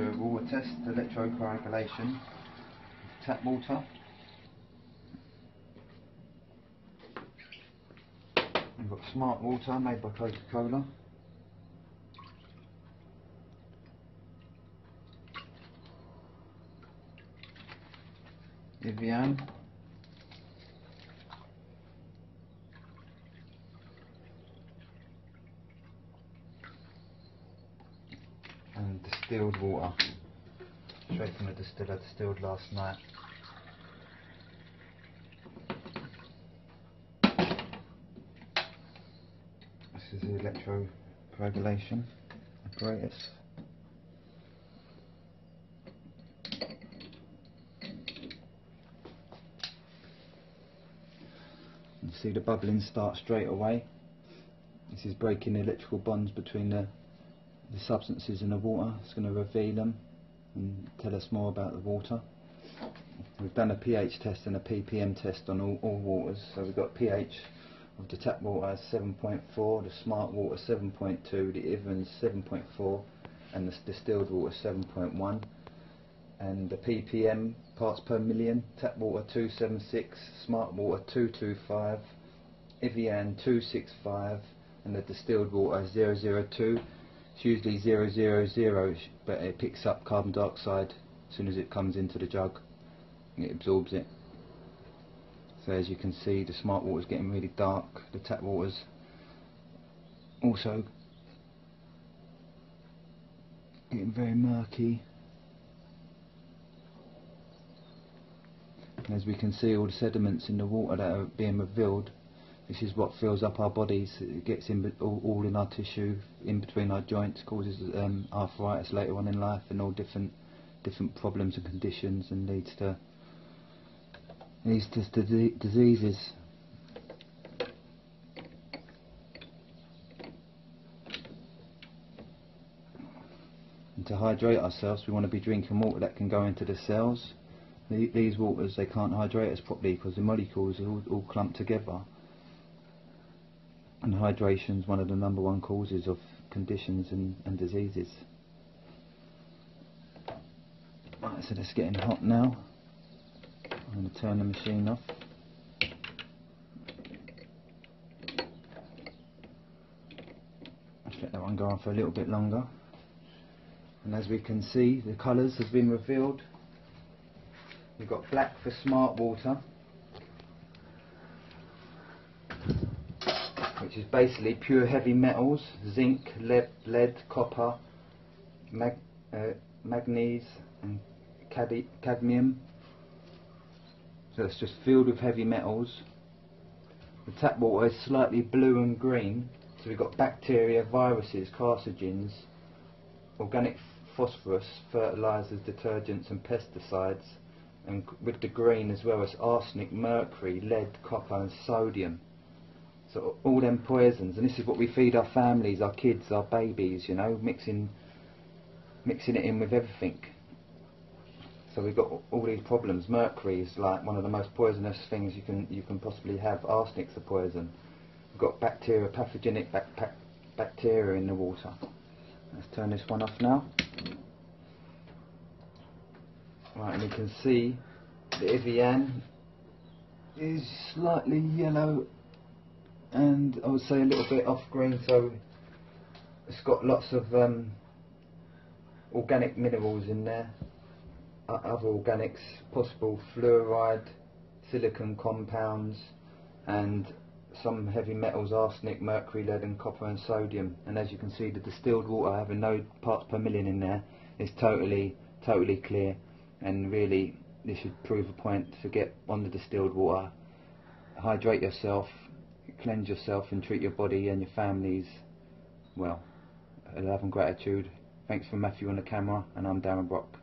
do a test, electrocoagulation, tap water. We've got smart water made by Coca-Cola. Evian. And distilled water. Straight from the distiller, distilled last night. This is the electrocoagulation apparatus. You see the bubbling start straight away. This is breaking the electrical bonds between the, the substances in the water. It's going to reveal them and tell us more about the water. We've done a pH test and a ppm test on all, all waters. So we've got pH of the tap water 7.4, the smart water 7.2, the Evian's 7.4 and the distilled water 7.1 and the ppm parts per million tap water 276 smart water 225 Evian 265 and the distilled water 002 it's usually 000 but it picks up carbon dioxide as soon as it comes into the jug. It absorbs it. So as you can see the smart water is getting really dark the tap water's also getting very murky. And as we can see all the sediments in the water that are being revealed this is what fills up our bodies. It gets in all, all in our tissue in between our joints causes um, arthritis later on in life and all different different problems and conditions and leads to leads to diseases. And to hydrate ourselves we want to be drinking water that can go into the cells. These waters they can't hydrate us properly because the molecules are all, all clumped together and hydration is one of the number one causes of conditions and, and diseases. Right, so it's getting hot now. I'm going to turn the machine off. Let's let that one go on for a little bit longer. And as we can see, the colours have been revealed. We've got black for smart water, which is basically pure heavy metals, zinc, lead, lead copper, mag, uh, and cadmium. So it's just filled with heavy metals. The tap water is slightly blue and green, so we've got bacteria, viruses, carcinogens, organic phosphorus, fertilisers, detergents and pesticides and with the green as well as arsenic, mercury, lead, copper and sodium. So all them poisons, and this is what we feed our families, our kids, our babies, you know, mixing, mixing it in with everything. So we've got all these problems. Mercury is like one of the most poisonous things you can you can possibly have. Arsenic's a poison. We've got bacteria, pathogenic bacteria in the water. Let's turn this one off now. Right, and you can see the Evian is slightly yellow and I would say a little bit off green so it's got lots of um, organic minerals in there. Other organics, possible fluoride, silicon compounds and some heavy metals, arsenic, mercury, lead and copper and sodium. And as you can see the distilled water having no parts per million in there is totally totally clear. And really this should prove a point to get on the distilled water. Hydrate yourself cleanse yourself and treat your body and your families well. Love and gratitude. Thanks for Matthew on the camera and I'm Darren Brock